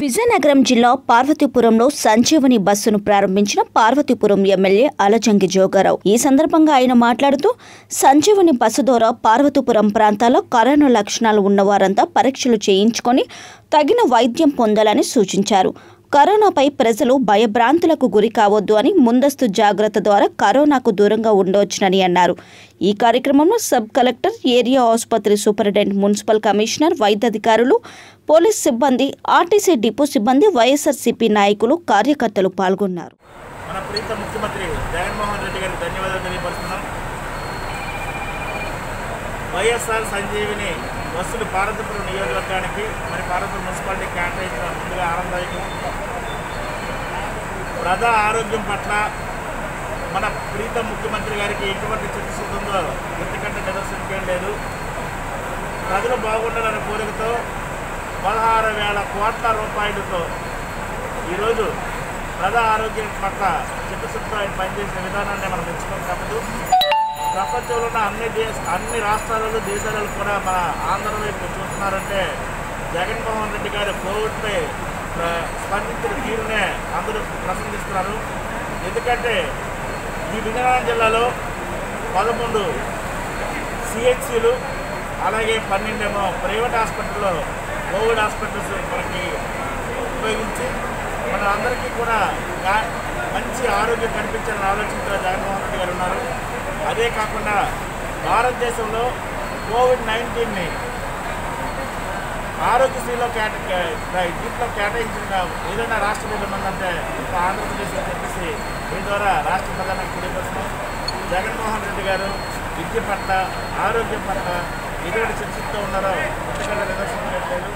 విజయనగరం జిల్లా పార్వతీపురంలో సంజీవని బస్సును ప్రారంభించిన పార్వతీపురం ఎమ్మెల్యే అలజంగి జోగారావు. ఈ సందర్భంగా ఆయన మాట్లాడుతూ సంజీవని బస్సు ద్వారా పార్వతీపురం ప్రాంతాల్లో కరోనా లక్షణాలు ఉన్నవారంతా పరీక్షలు చేయించుకొని తగిన వైద్యం పొందాలని సూచించారు. కరోనాపై ప్రజలు భయభ్రాంతులకు గురి కావద్దు అని ముందస్తు జాగ్రత్త ద్వారా కరోనాకు దూరంగా ఉండవచ్చునని అన్నారు. ఈ కార్యక్రమంలో సబ్ కలెక్టర్ ఏరియా ఆసుపత్రి సూపరింటెండెంట్ మున్సిపల్ కమిషనర్ వైద్యాధికారులు పోలీస్ సిబ్బంది ఆర్టీసీ డిపో సిబ్బంది వైఎస్ఆర్సీపీ నాయకులు కార్యకర్తలు పాల్గొన్నారు. మన ప్రీత ముఖ్యమంత్రి జగన్మోహన్ రెడ్డి గారికి ధన్యవాదాలు తెలియపరుస్తున్నాం. వైఎస్ఆర్ సంజీవిని బస్సులు పార్వతీపురం నియోజకవర్గానికి మరి పార్వతీపురం మున్సిపాలిటీ కేటాయించడం ముందుగా ఆనందదాయకం. ప్రజా ఆరోగ్యం పట్ల మన ప్రీత ముఖ్యమంత్రి గారికి ఎటువంటి చిత్తశుద్ధి ఉందో ఎందుకంటే నిదర్శనకేం లేదు. ప్రజలు బాగుండాలనే కోరికతో పదహారు వేల కోట్ల రూపాయలతో ఈరోజు ప్రజా ఆరోగ్యం పట్ల చిత్తశుద్ధితో ఆయన పనిచేసిన విధానాన్ని మనం మెచ్చుకోక తప్పదు ప్రపంచంలో ఉన్న అన్ని దేశ అన్ని రాష్ట్రాలలో దేశాలలో కూడా మన ఆంధ్రలో వైపు చూస్తున్నారంటే జగన్మోహన్ రెడ్డి గారు కోవిడ్పై స్పందించిన తీరునే అందరూ ప్రశంసిస్తున్నారు. ఎందుకంటే ఈ విజయనగరం జిల్లాలో పదకొండు సిహెచ్సిలు అలాగే పన్నెండేమో ప్రైవేట్ హాస్పిటల్లో కోవిడ్ హాస్పిటల్స్ మనకి ఉపయోగించి మన అందరికీ కూడా గా- మంచి ఆరోగ్యం కనిపించాలని ఆలోచనతో జగన్మోహన్ రెడ్డి గారు ఉన్నారు. అదే కాకుండా భారతదేశంలో కోవిడ్ నైన్టీన్ని ఆరోగ్యశ్రీలో కేట దీంట్లో కేటాయించిన ఏదైనా రాష్ట్ర ప్రభుత్వం అంటే ఒక ఆంధ్రప్రదేశ్ అని చెప్పేసి దీని ద్వారా రాష్ట్ర ప్రధానికి తెలియపరుస్తున్నాం. జగన్మోహన్ రెడ్డి గారు విద్య పట్ల ఆరోగ్యం పట్ల ఎటువంటి చర్చిస్తూ ఉన్నారో ఇంతకంటే నిదర్శనం లేదు